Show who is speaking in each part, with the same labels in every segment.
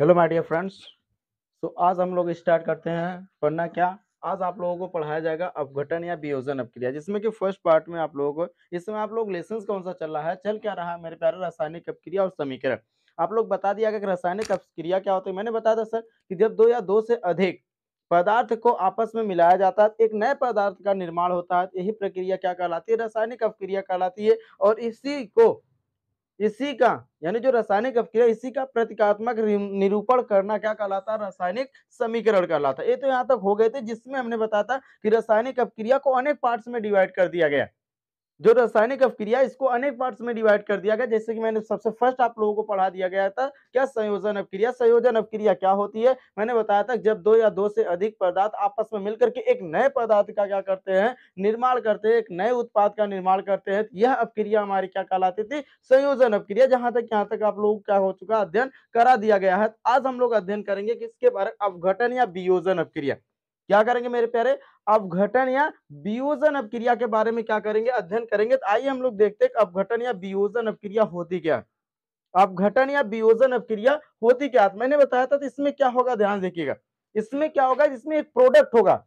Speaker 1: Hello my dear friends तो आज हम लोग स्टार्ट करते हैं पढ़ना क्या? आज आप लोगों को पढ़ाया जाएगा अपघटन या वियोजन अपक्रिया जिसमें कि फ़र्स्ट पार्ट में आप लोगों को, इसमें आप लोग लेसन कौन सा चल रहा है? चल क्या रहा है? मेरे प्यारे, रासायनिक अपक्रिया और समीकरण। आप लोग बता दिया कि रासायनिक अपक्रिया क्या होती है? मैंने बताया था सर कि जब दो या दो से अधिक पदार्थ को आपस में मिलाया जाता है, एक नए पदार्थ का निर्माण होता है यही प्रक्रिया क्या कहलाती है? रासायनिक अपक्रिया कहलाती है और इसी को इसी का, यानी जो रासायनिक अभिक्रिया, इसी का प्रतीकात्मक निरूपण करना क्या कहलाता है? रासायनिक समीकरण कहलाता है। ये तो यहाँ तक हो गए थे जिसमें हमने बताया था कि रासायनिक अभिक्रिया को अनेक पार्ट्स में डिवाइड कर दिया गया। जो रासायनिक अपक्रिया इसको अनेक पार्ट्स में डिवाइड कर दिया गया। जैसे कि मैंने सबसे फ़र्स्ट आप लोगों को पढ़ा दिया गया था, क्या संयोजन अपक्रिया संयोजन अपक्रिया क्या होती है? मैंने बताया था जब दो या दो से अधिक पदार्थ आपस में मिलकर के एक नए पदार्थ का क्या करते हैं? निर्माण करते हैं, एक नए उत्पाद का निर्माण करते हैं यह अपक्रिया हमारी क्या कहलाती थी? संयोजन अपक्रिया जहाँ तक, यहाँ तक आप लोगों क्या हो चुका अध्ययन करा दिया गया है। आज हम लोग अध्ययन करेंगे किसके बारे अवघटन या वियोजन अपक्रिया क्या करेंगे मेरे प्यारे? अवघटन या वियोजन अपक्रिया के बारे में क्या करेंगे? अध्ययन करेंगे। तो आइए हम लोग देखते हैं अवघटन या वियोजन अपक्रिया होती क्या? अवघटन या वियोजन अपक्रिया होती क्या? मैंने बताया था तो इसमें क्या होगा? ध्यान देखिएगा। इसमें क्या होगा? इसमें एक प्रोडक्ट होगा।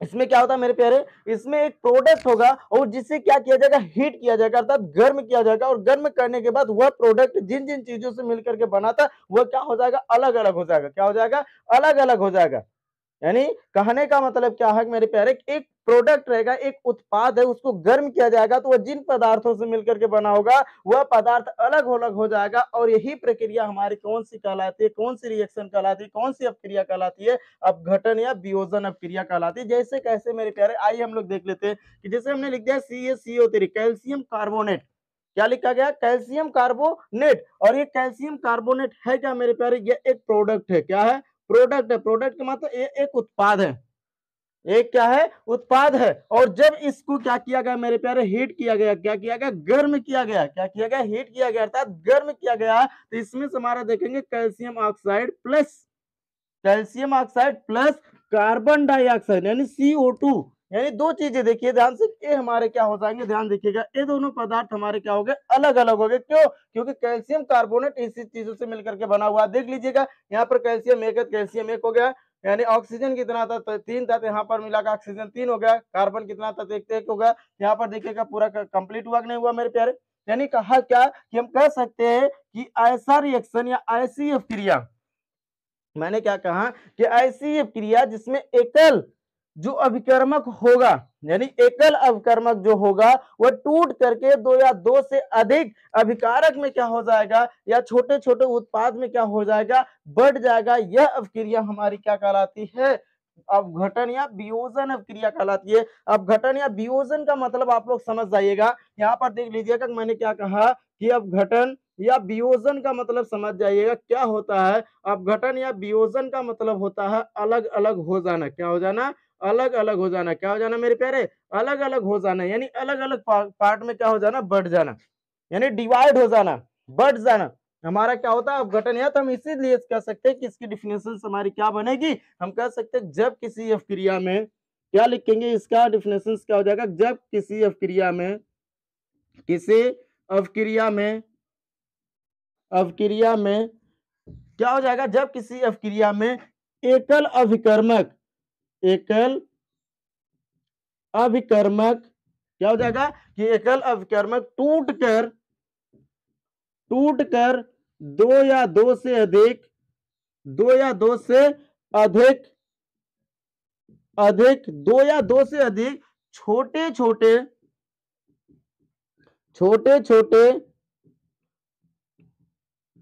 Speaker 1: इसमें क्या होता है मेरे प्यारे? इसमें एक प्रोडक्ट होगा और जिसे क्या किया जाएगा? हीट किया जाएगा, अर्थात गर्म किया जाएगा और गर्म करने के बाद वह प्रोडक्ट जिन जिन चीज़ों से मिलकर के बना था, वह क्या हो जाएगा? अलग अलग हो जाएगा। क्या हो जाएगा? अलग अलग हो जाएगा। यानी कहने का मतलब क्या है मेरे प्यारे एक प्रोडक्ट रहेगा, एक उत्पाद है, उसको गर्म किया जाएगा तो वह जिन पदार्थों से मिलकर के बना होगा, वह पदार्थ अलग अलग हो जाएगा और यही प्रक्रिया हमारी कौन सी कहलाती है, कौन सी रिएक्शन कहलाती है, कौन सी अपक्रिया कहलाती है, अपघटन या वियोजन अपक्रिया कहलाती है। जैसे कैसे मेरे प्यारे, आइए हम लोग देख लेते हैं कि जैसे हमने लिख दिया सी ए सी ओ तेरी कैल्सियम कार्बोनेट क्या लिखा गया? कैल्सियम कार्बोनेट और ये कैल्सियम कार्बोनेट है क्या मेरे प्यारे? ये एक प्रोडक्ट है। क्या है? प्रोडक्ट है। प्रोडक्ट का मतलब ये एक उत्पाद है। एक क्या है? उत्पाद है। और जब इसको क्या किया गया मेरे प्यारे? हीट किया गया। क्या किया गया? गर्म किया गया। क्या किया गया? हीट किया गया। अर्थात गर्म किया गया। तो इसमें से हमारा देखेंगे calcium oxide plus calcium oxide plus carbon dioxide यानी सीओ टू यानी दो चीज़ें देखिए, ध्यान से ये हमारे क्या हो जाएँगे, ध्यान देखिएगा, ये दोनों पदार्थ हमारे क्या हो गए अलग अलग हो गए, क्यों? क्योंकि कैल्शियम कार्बोनेट इसी चीज़ों से मिलकर के बना हुआ देख लीजिएगा, यहाँ पर कैल्शियम एक कैल्शियम एक हो गया, यानी ऑक्सीजन कितना था तो तीन था तो यहाँ पर मिला का ऑक्सीजन तीन हो गया, कार्बन कितना था तो एक एक हो गया, यहाँ पर देखिएगा, पूरा कंप्लीट हुआ नहीं हुआ मेरे प्यारे? यानी कहा क्या, कि हम कह सकते हैं कि ऐसा रिएक्शन या ऐसी क्रिया, मैंने क्या कहा कि ऐसी क्रिया जिसमें एकल जो अभिकर्मक होगा, यानी एकल अभिकर्मक जो होगा, वह टूट करके दो या दो से अधिक अभिकारक में क्या हो जाएगा, या छोटे छोटे उत्पाद में क्या हो जाएगा, बढ़ जाएगा। यह अभिक्रिया हमारी क्या कहलाती है? अवघटन या वियोजन अभिक्रिया कहलाती है। अवघटन या वियोजन का मतलब आप लोग समझ जाइएगा। यहाँ पर देख लीजिएगा मैंने क्या कहा कि अवघटन या वियोजन का मतलब समझ जाइएगा क्या होता है। अवघटन या वियोजन का मतलब होता है अलग अलग हो जाना। क्या हो जाना? अलग अलग हो जाना। क्या हो जाना मेरे प्यारे? अलग अलग हो जाना। यानी अलग अलग पार्ट में क्या हो जाना? बढ़ जाना। यानी डिवाइड हो जाना। बढ़ जाना। हमारा क्या होता है? अपघटन या तो हम इसीलिए कह सकते हैं कि इसकी डिफिनेशन हमारी क्या बनेगी? हम कह सकते हैं, जब किसी अवक्रिया में क्या लिखेंगे? इसका डिफिनेशन क्या हो जाएगा? जब किसी अवक्रिया में, किसी अवक्रिया में अवक्रिया में क्या हो जाएगा? जब किसी अवक्रिया में एकल अभिकर्मक एकल अभिकर्मक क्या हो जाएगा कि एकल अभिकर्मक टूट कर टूट कर दो या दो से अधिक, दो या दो से अधिक अधिक, दो या दो से अधिक, छोटे छोटे छोटे छोटे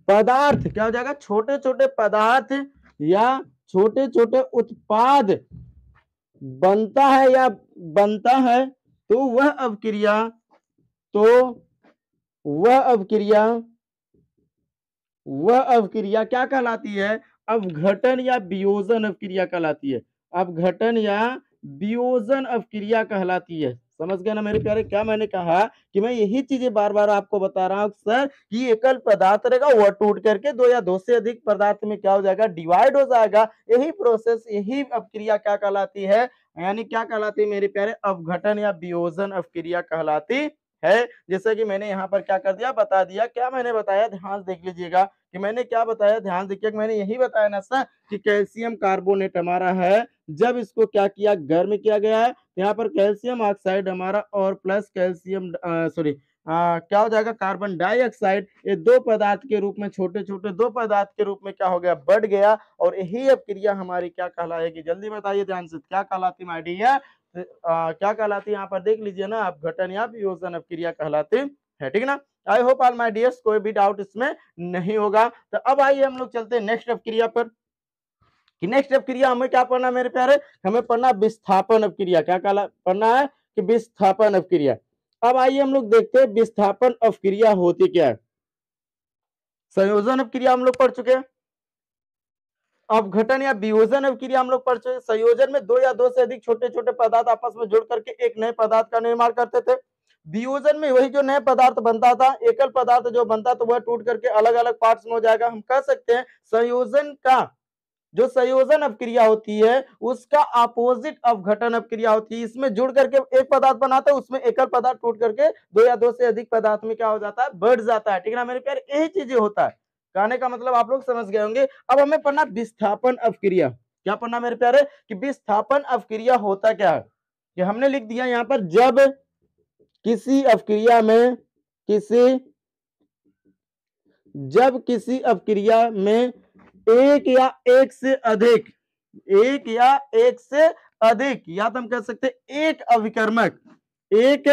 Speaker 1: पदार्थ, क्या हो जाएगा? छोटे छोटे पदार्थ या छोटे छोटे उत्पाद। बनता है या बनता है तो वह अवक्रिया तो वह अवक्रिया वह अवक्रिया क्या कहलाती है? अवघटन या वियोजन अवक्रिया कहलाती है। अवघटन या वियोजन अवक्रिया कहलाती है। समझ गए ना मेरे प्यारे? क्या मैंने कहा कि मैं यही चीज़ें बार बार आपको बता रहा हूँ, सर, कि एकल पदार्थ रहेगा वह टूट करके दो या दो से अधिक पदार्थ में क्या हो जाएगा? डिवाइड हो जाएगा। यही प्रोसेस यही अपक्रिया क्या कहलाती है? यानी क्या कहलाती है मेरे प्यारे? अवघटन या वियोजन अपक्रिया कहलाती है। जैसे कि मैंने यहाँ पर क्या कर दिया? बता दिया। क्या मैंने बताया? ध्यान देख लीजिएगा। कि मैंने क्या बताया? ध्यान देखिए मैंने यही बताया ना सर कि कैल्शियम कार्बोनेट हमारा है। जब इसको क्या किया? गर्म किया गया है। यहाँ पर कैल्शियम ऑक्साइड हमारा और प्लस कैल्शियम सॉरी क्या हो जाएगा? कार्बन डाइऑक्साइड, ये दो पदार्थ के रूप में छोटे छोटे दो पदार्थ के रूप में क्या हो गया? बढ़ गया और यही अब क्रिया हमारी क्या कहलाएगी? जल्दी बताइए ध्यान से, क्या कहलाती माई डियर क्या कहलाती यहाँ पर देख लीजिए ना, आप घटन या वियोजन अब क्रिया कहलाती है, ठीक ना? I hope all my dears कोई भी डाउट इसमें नहीं होगा। तो अब आइए हम लोग चलते हैं नेक्स्ट अब क्रिया पर। कि नेक्स्ट अब क्रिया हमें क्या पढ़ना मेरे प्यारे? हमें पढ़ना विस्थापन अब क्रिया। क्या कहला पढ़ना है? कि विस्थापन अब क्रिया। अब आइए हम लोग देखते हैं विस्थापन अपक्रिया होती क्या है। संयोजन अपक्रिया हम लोग पढ़ चुके हैं। अवघटन या वियोजन अपक्रिया हम लोग पढ़ चुके संयोजन में दो या दो से अधिक छोटे छोटे पदार्थ आपस में जुड़ करके एक नए पदार्थ का निर्माण करते थे। वियोजन में वही जो नए पदार्थ बनता था, एकल पदार्थ जो बनता तो वह टूट करके अलग अलग पार्ट्स में हो जाएगा। हम कह सकते हैं, संयोजन का जो संयोजन अपक्रिया होती है, उसका अपोजिट अवघटन अपक्रिया होती है। इसमें जुड़ करके एक पदार्थ बनाता है, उसमें एकल पदार्थ टूट करके दो या दो से अधिक पदार्थ में क्या हो जाता है? बढ़ जाता है। ठीक है ना मेरे प्यार? यही चीज़ें होता है। कहने का मतलब आप लोग समझ गए होंगे। अब हमें पढ़ना विस्थापन अपक्रिया क्या पढ़ना मेरे प्यारे? कि विस्थापन अपक्रिया होता क्या है? कि हमने लिख दिया यहाँ पर जब किसी अपक्रिया में किसी जब किसी अपक्रिया में एक या एक से अधिक, एक या एक से अधिक, या तो हम कह सकते एक अभिकर्मक एक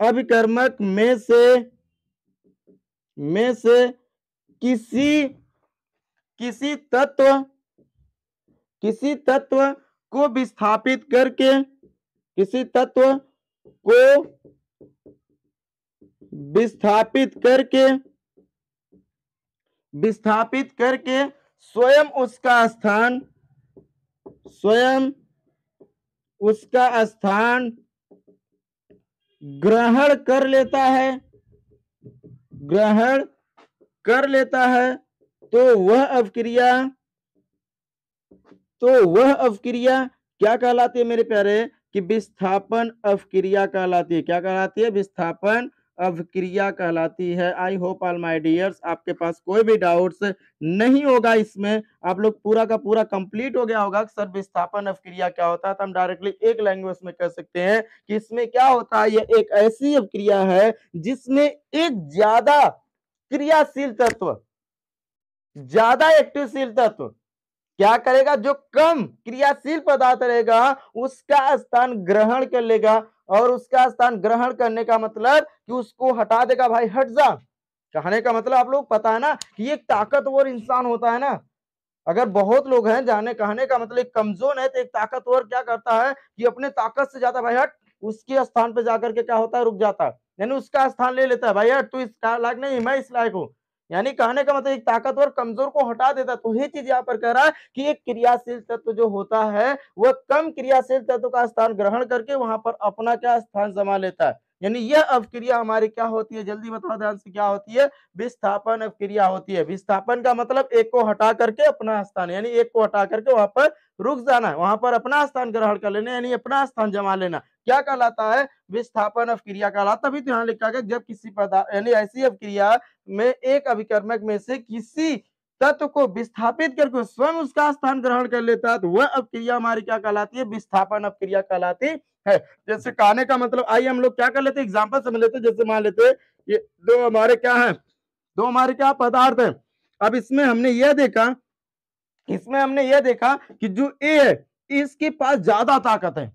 Speaker 1: अभिकर्मक में से में से किसी किसी तत्व किसी तत्व को विस्थापित करके किसी तत्व को विस्थापित करके विस्थापित करके स्वयं उसका स्थान, स्वयं उसका स्थान ग्रहण कर लेता है, ग्रहण कर लेता है तो वह अवक्रिया तो वह अवक्रिया क्या कहलाती है मेरे प्यारे? कि विस्थापन अवक्रिया कहलाती है। क्या कहलाती है? विस्थापन अवक्रिया कहलाती है। I hope all my dears आपके पास कोई भी डाउट्स नहीं होगा इसमें। आप लोग पूरा का पूरा कंप्लीट हो गया होगा। सर विस्थापन अवक्रिया क्या होता है? तो हम डायरेक्टली एक लैंग्वेज में कह सकते हैं कि इसमें क्या होता है? ये एक ऐसी अवक्रिया है जिसमें एक ज़्यादा क्रियाशील तत्व, ज़्यादा एक्टिवशील तत्व क्या करेगा? जो कम क्रियाशील पदार्थ रहेगा, उसका स्थान ग्रहण कर लेगा। और उसका स्थान ग्रहण करने का मतलब कि उसको हटा देगा भाई हट जा कहने का मतलब आप लोग पता है ना कि एक ताकतवर इंसान होता है ना। अगर बहुत लोग हैं जाने कहने का मतलब एक कमज़ोर है तो एक ताकतवर क्या करता है कि अपने ताकत से ज़्यादा भाई हट, उसके स्थान पर जाकर के क्या होता है, रुक जाता है। यानी उसका स्थान ले लेता है, भाई हट, तू इस लायक नहीं, मैं इस लायक हूँ। यानी कहने का मतलब एक ताकतवर कमज़ोर को हटा देता तो ये चीज़ यहाँ पर कह रहा है कि एक क्रियाशील तत्व जो होता है, वह कम क्रियाशील तत्व का स्थान ग्रहण करके वहाँ पर अपना क्या स्थान जमा लेता है। यानी यह अवक्रिया हमारी क्या होती है? जल्दी बताओ ध्यान से क्या होती है? विस्थापन अवक्रिया होती है। विस्थापन का मतलब एक को हटा करके अपना स्थान, यानी एक को हटा करके वहाँ पर रुक जाना है। वहाँ पर अपना स्थान ग्रहण कर लेना यानी अपना स्थान जमा लेना। क्या कहलाता है? विस्थापन अवक्रिया कहलाता तभी तो यहाँ लिखा गया, जब किसी पदार्थ यानी ऐसी अवक्रिया में एक अभिकर्मक में से किसी तत्व को विस्थापित करके स्वयं उसका स्थान ग्रहण कर लेता है तो वह अवक्रिया हमारी क्या कहलाती है? विस्थापन अवक्रिया कहलाती है। जैसे कहने का मतलब आइए हम लोग क्या कर लेते एग्ज़ाम्पल समझ लेते जैसे मान लेते ये दो हमारे क्या है? दो हमारे क्या पदार्थ है? अब इसमें हमने यह देखा, इसमें हमने यह देखा कि जो ए है, इसके पास ज़्यादा ताकत है।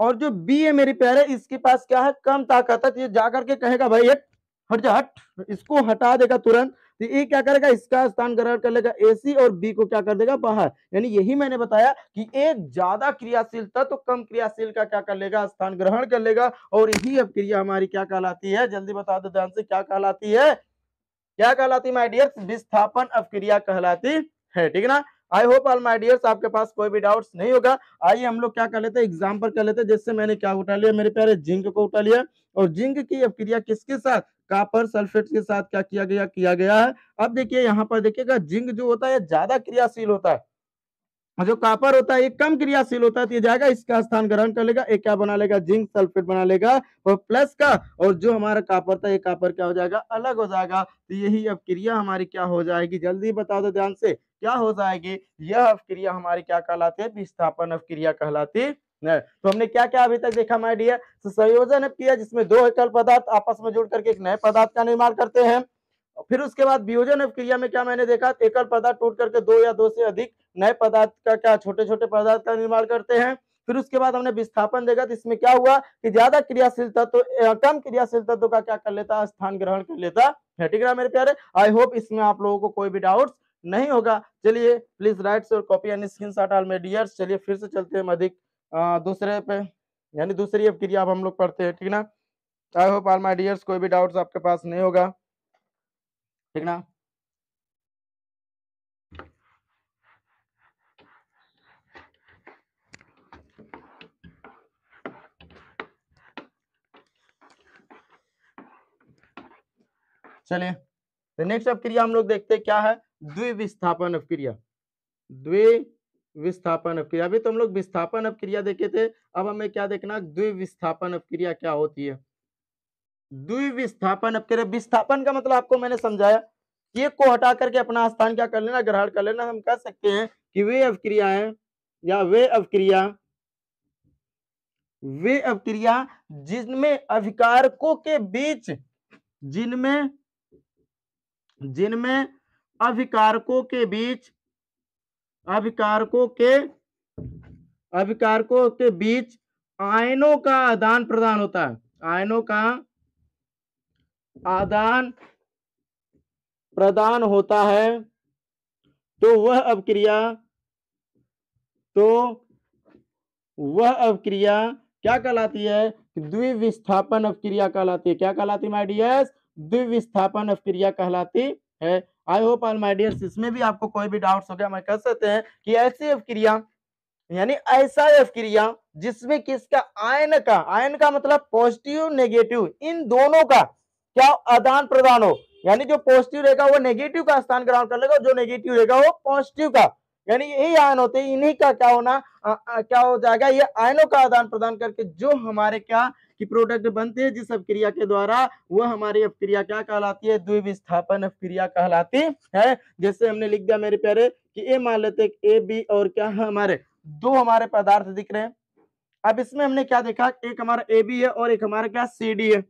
Speaker 1: और जो बी है मेरे प्यारे, इसके पास क्या है? कम ताकत है। तो ये जाकर के कहेगा, भाई हट हट जा, हट। इसको हटा देगा तुरंत। तो ये क्या करेगा? इसका स्थान ग्रहण कर लेगा। एसी और बी को क्या कर देगा? बाहर। यानी यही मैंने बताया कि एक ज़्यादा क्रियाशील था तो कम क्रियाशील का क्या कर लेगा? स्थान ग्रहण कर लेगा। और यही अब क्रिया हमारी क्या कहलाती है? जल्दी बता दो ध्यान से, क्या कहलाती है? क्या कहलाती माई डियर विस्थापन अवक्रिया कहलाती है। ठीक है ना? I hope all my dears आपके पास कोई भी डाउट नहीं होगा। आइए हम लोग क्या कर लेते हैं? एग्ज़ाम्पल कर लेते हैं, जिससे मैंने क्या उठा लिया? मेरे प्यारे जिंक को उठा लिया। और जिंक की अपक्रिया किसके साथ? कापर सल्फेट के साथ क्या किया गया? किया गया है। अब देखिए, यहाँ पर देखिएगा, जिंक जो होता है, ज़्यादा क्रियाशील होता है। जो कापर होता है, ये कम क्रियाशील होता है तो ये जाएगा, इसका स्थान ग्रहण कर लेगा एक क्या बना लेगा? जिंक सल्फेट बना लेगा और प्लस का, और जो हमारा कापर था, ये कापर क्या हो जाएगा? अलग हो जाएगा। तो यही अब क्रिया हमारी क्या हो जाएगी? जल्दी बता दो ध्यान से, क्या हो जाएगी? यह अवक्रिया हमारी क्या कहलाती है? विस्थापन अवक्रिया कहलाती है। तो हमने क्या क्या अभी तक देखा माय डियर तो संयोजन किया, जिसमें दो एकल पदार्थ आपस में जुड़ करके एक नए पदार्थ का निर्माण करते हैं। फिर उसके बाद वियोजन क्रिया में क्या मैंने देखा? एकल पदार्थ टूट करके दो या दो से अधिक नए पदार्थ का क्या छोटे छोटे पदार्थ का निर्माण करते हैं। फिर उसके बाद हमने विस्थापन देखा तो इसमें क्या हुआ कि ज़्यादा क्रियाशील तत्व तो, कम क्रियाशील तत्व का क्या कर लेता स्थान ग्रहण कर लेता। है ठीक है मेरे प्यारे? आई होप इसमें आप लोगों को कोई भी डाउट नहीं होगा। चलिए प्लीज़ राइट और copy and screen shot all my dears चलिए फिर से चलते हैं अधिक दूसरे पे यानी दूसरी अब क्रिया अब हम लोग पढ़ते हैं। ठीक ना? I hope all my dears कोई भी डाउट्स आपके पास नहीं होगा। ठीक ना? चलिए तो नेक्स्ट अपक्रिया हम लोग देखते हैं क्या है? द्विविस्थापन अपक्रिया द्विविस्थापन अपक्रिया अभी तो हम लोग विस्थापन अपक्रिया देखे थे, अब हमें क्या देखना? द्विविस्थापन अपक्रिया क्या होती है? द्विविस्थापन। अपक्रिया विस्थापन का मतलब आपको मैंने समझाया ये को हटा करके अपना स्थान क्या कर लेना, ग्रहण कर लेना। हम कह सकते हैं कि वे अवक्रिया है या वे अवक्रिया। वे अवक्रिया जिनमें अभिकारकों के बीच, जिनमें जिनमें अभिकारकों के बीच अभिकारकों के अभिकारकों के बीच आयनों का आदान प्रदान होता है। आयनों का आदान प्रदान होता है तो वह अवक्रिया तो वह अवक्रिया क्या कहलाती है? द्विविस्थापन अवक्रिया कहलाती है। क्या कहलाती है माय डियर्स द्विविस्थापन अवक्रिया कहलाती है। I hope all my dears इसमें भी आपको कोई भी डाउट्स हो गया, मैं कह सकते हैं कि ऐसी अवक्रिया, यानी ऐसा अवक्रिया जिसमें किसका? आयन का। आयन का मतलब पॉजिटिव नेगेटिव इन दोनों का। क्या आदान प्रदान हो? यानी जो पॉजिटिव रहेगा वो नेगेटिव का स्थान ग्रहण कर लेगा जो नेगेटिव रहेगा वो पॉजिटिव का। यानी यही आयन होते हैं इन्हीं का क्या होना आ, आ, क्या हो जाएगा? ये आयनों का आदान प्रदान करके जो हमारे क्या की प्रोडक्ट बनते हैं जिस अपक्रिया के द्वारा वह हमारी अपक्रिया क्या कहलाती है? द्विविस्थापन अपक्रिया कहलाती है। जैसे हमने लिख दिया मेरे प्यारे कि ए मान लेते ए बी और क्या हमारे? दो हमारे पदार्थ दिख रहे हैं। अब इसमें हमने क्या देखा? एक हमारा ए बी है और एक हमारा क्या? सी डी है।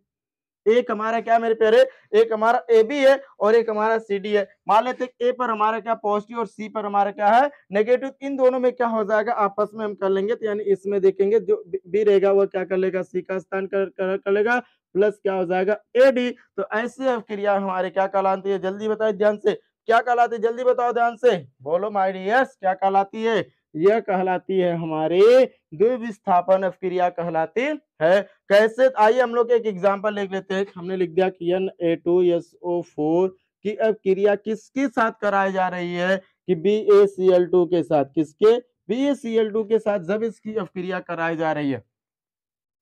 Speaker 1: एक हमारा क्या मेरे प्यारे? एक हमारा ए बी है और एक हमारा सी डी है। मान लेते ए पर हमारा क्या पॉजिटिव और सी पर हमारा क्या है? नेगेटिव इन दोनों में क्या हो जाएगा? आपस में हम कर लेंगे तो यानी इसमें देखेंगे जो बी रहेगा वो क्या कर लेगा? सी का स्थान कर, कर, कर लेगा प्लस क्या हो जाएगा? ए डी तो ऐसे क्रिया हमारे क्या कहलाती है? जल्दी बताए ध्यान से। क्या कहलाती है? जल्दी बताओ ध्यान से। बोलो डियर्स क्या कहलाती है? यह कहलाती है हमारे द्विविस्थापन क्रिया कहलाती है। कैसे? आइए हम लोग एक एग्जांपल लिख लेते हैं। हमने लिख दिया कि N A two S O four की अब क्रिया किसके साथ कराई जा रही है? कि B A C L two के साथ। किसके? B A C L two के साथ जब इसकी क्रिया कराई जा रही है।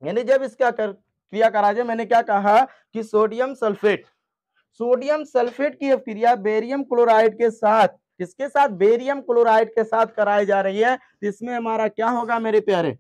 Speaker 1: यानी जब इसका कर, क्रिया कराई जाए मैंने क्या कहा कि सोडियम सल्फेट सोडियम सल्फेट की क्रिया बेरियम क्लोराइड के साथ किसके साथ? बेरियम क्लोराइड के साथ कराई जा रही है। इसमें हमारा क्या होगा मेरे प्यारे?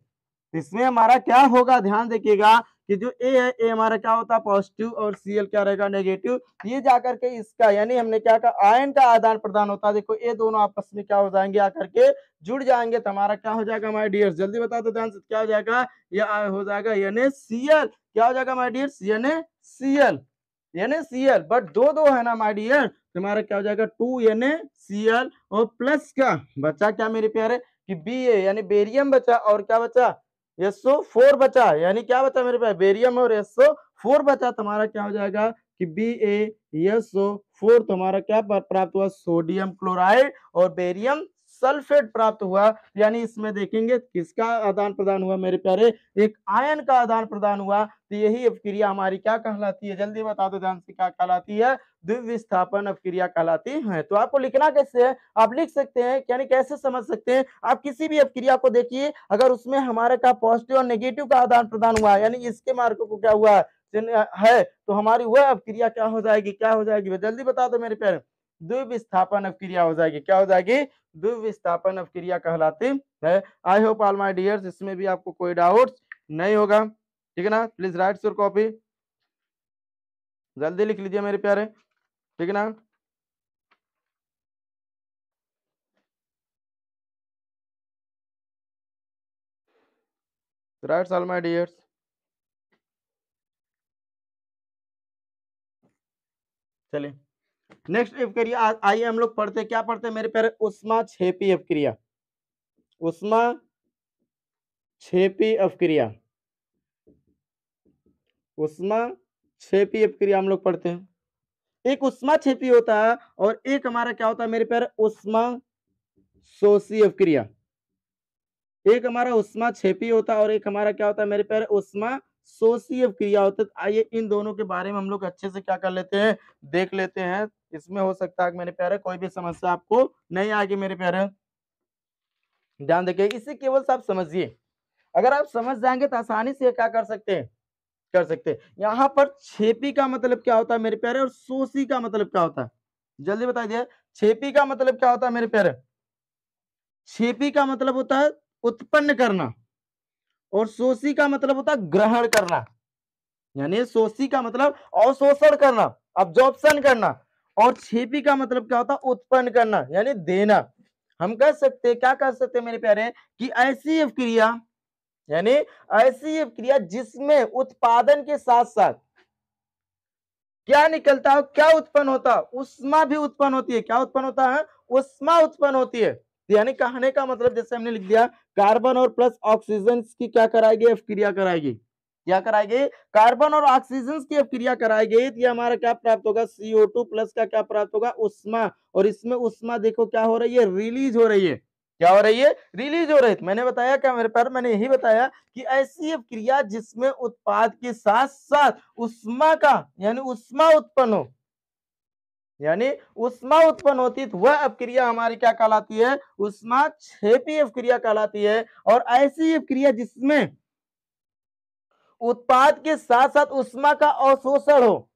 Speaker 1: इसमें हमारा क्या होगा? ध्यान देखिएगा कि जो ए है ए हमारा क्या होता? है पॉजिटिव और सीएल क्या रहेगा? नेगेटिव ये जाकर के इसका, यानी हमने क्या कहा? आयन का आदान प्रदान होता है। देखो, ये दोनों आपस में क्या हो जाएँगे? आकर के जुड़ जाएँगे। तो हमारा क्या हो जाएगा माई डियर जल्दी बता दो ध्यान से। क्या हो जाएगा? ये, हो जाएगा यानी सीएल क्या हो जाएगा माई डियर यानी सीएल यानी सीएल बट दो दो है ना माई डियर तो हमारा क्या हो जाएगा? टू यानी सीएल और प्लस का बचा क्या मेरे प्यारे? कि बी ए यानी बेरियम बचा। और क्या बचा? एसओ फोर बचा। यानी क्या बचा मेरे पास बेरियम और एसओ फोर बचा। तुम्हारा क्या हो जाएगा? कि बी ए एसओ फोर तुम्हारा क्या प्राप्त हुआ? सोडियम क्लोराइड और बेरियम सल्फेट प्राप्त हुआ। यानी इसमें देखेंगे किसका आदान प्रदान हुआ मेरे प्यारे? एक आयन का आदान प्रदान हुआ। तो यही अपक्रिया हमारी क्या कहलाती है? जल्दी बता दो, ध्यान से क्या कहलाती है? द्विविस्थापन अपक्रिया कहलाती है। तो आपको लिखना कैसे है? आप लिख सकते हैं, यानी कैसे समझ सकते हैं? आप किसी भी अपक्रिया को देखिए, अगर उसमें हमारे का पॉजिटिव और नेगेटिव का आदान प्रदान हुआ, यानी इसके मार्क को क्या हुआ? है। तो हमारी वह अपक्रिया क्या हो जाएगी? क्या हो जाएगी? जल्दी बता दो मेरे प्यारे। द्विविस्थापन अपक्रिया हो जाएगी। क्या हो जाएगी? द्विविस्थापन अपक्रिया कहलाती है। I hope all my dears इसमें भी आपको कोई डाउट नहीं होगा। ठीक है ना? प्लीज़ राइट योर कॉपी जल्दी लिख लीजिए मेरे प्यारे। ठीक है ना? राइट ऑल माई डियर्स चलिए। नेक्स्ट अपक्रिया आइए हम लोग पढ़ते क्या पढ़ते मेरे प्यारे उष्मा छेपी अपक्रिया उष्मा छेपी अपक्रिया उष्मा छेपी अपक्रिया हम लोग पढ़ते हैं। एक उष्मा छेपी होता है और एक हमारा क्या होता है? मेरे प्यारे उष्मा शोषी अपक्रिया एक हमारा उष्मा छेपी होता है और एक हमारा क्या होता है? मेरे प्यारे उष्मा शोषी अपक्रिया होता है। आइए इन दोनों के बारे में हम लोग अच्छे से क्या कर लेते हैं, देख लेते हैं। इसमें हो सकता है मेरे प्यारे, कोई भी समस्या आपको नहीं आएगी मेरे प्यारे। ध्यान देखिए इसे केवल आप समझिए। अगर आप समझ जाएँगे तो आसानी से क्या कर सकते हैं? कर सकते हैं। यहाँ पर छेपी का मतलब क्या होता है मेरे प्यारे और सोसी का मतलब क्या होता है? जल्दी बता दिया छेपी का मतलब क्या होता है मेरे प्यारे? छेपी का मतलब होता है उत्पन्न करना। और शोषी का मतलब होता है ग्रहण करना। यानी सोसी का मतलब अवशोषण करना, अब्जॉर्प्शन करना। और छेपी का मतलब क्या होता है? उत्पन्न करना, यानी देना। हम कह सकते क्या कर सकते मेरे प्यारे, कि ऐसी क्रिया, यानी ऐसी क्रिया जिसमें उत्पादन के साथ साथ क्या निकलता है, क्या उत्पन्न होता है? उष्मा भी उत्पन्न होती है। क्या उत्पन्न होता है? उष्मा उत्पन्न होती है। यानी कहने का मतलब जैसे हमने लिख दिया कार्बन और प्लस ऑक्सीजन की क्या कराएगी? क्रिया कराएगी। क्या कराएगी? कार्बन और ऑक्सीजन की क्रिया कराएगी। तो हमारा क्या प्राप्त होगा? सीओ टू प्लस का क्या प्राप्त होगा? उष्मा। और इसमें उष्मा देखो क्या हो रही है? रिलीज़ हो रही है। क्या हो रही है? रिलीज़ हो रही है। मैंने बताया क्या मेरे पर मैंने यही बताया कि ऐसी क्रिया जिसमें उत्पाद के साथ साथ उष्मा का, यानी उष्मा उत्पन्न हो। यानी उष्मा उत्पन्न होती है तो वह अपक्रिया हमारी क्या कहलाती है? उष्मा छेपी अपक्रिया कहलाती है। और ऐसी अपक्रिया जिसमें उत्पाद के साथ साथ उष्मा का अवशोषण हो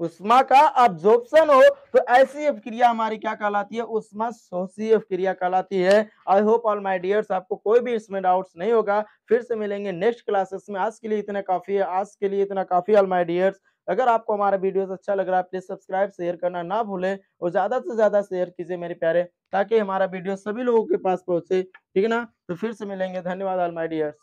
Speaker 1: उष्मा का अब्जॉर्प्शन हो तो ऐसी अपक्रिया हमारी क्या कहलाती है? उष्मा शोषी अपक्रिया कहलाती है। I hope all my dears आपको कोई भी इसमें डाउट्स नहीं होगा। फिर से मिलेंगे नेक्स्ट क्लासेस में। आज के लिए इतना काफ़ी है। आज के लिए इतना काफ़ी ऑल माय डियर्स अगर आपको हमारा वीडियो अच्छा लग रहा है प्लीज़ सब्सक्राइब शेयर करना ना भूलें और ज़्यादा से ज़्यादा शेयर कीजिए मेरे प्यारे, ताकि हमारा वीडियो सभी लोगों के पास पहुँचे। ठीक है ना? तो फिर से मिलेंगे। धन्यवाद ऑल माय डियर्स